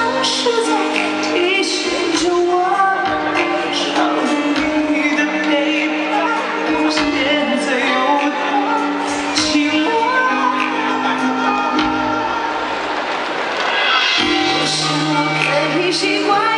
像是在提醒着我，少了你的陪伴，我变得有多寂寞。我习惯。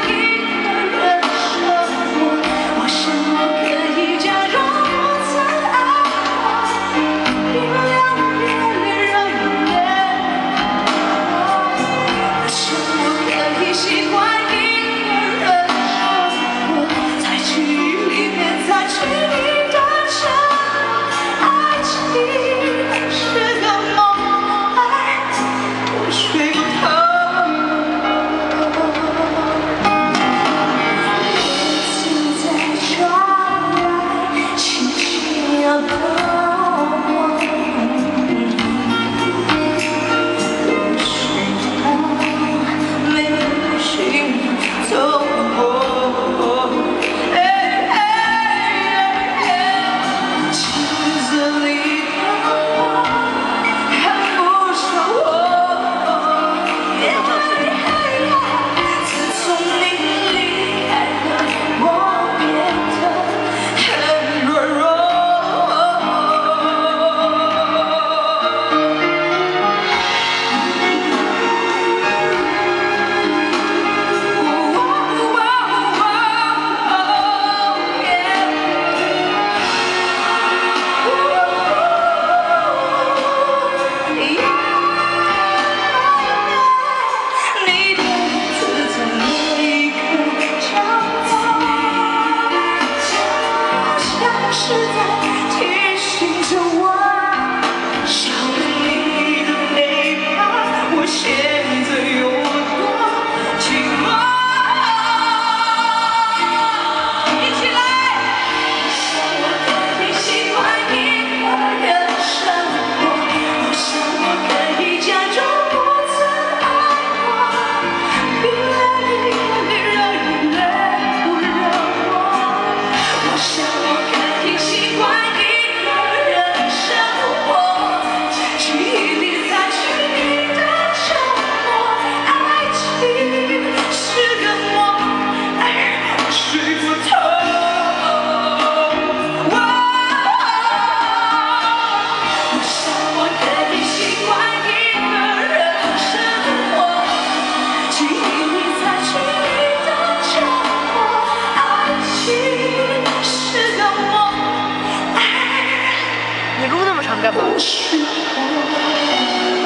干嘛？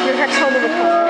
一会儿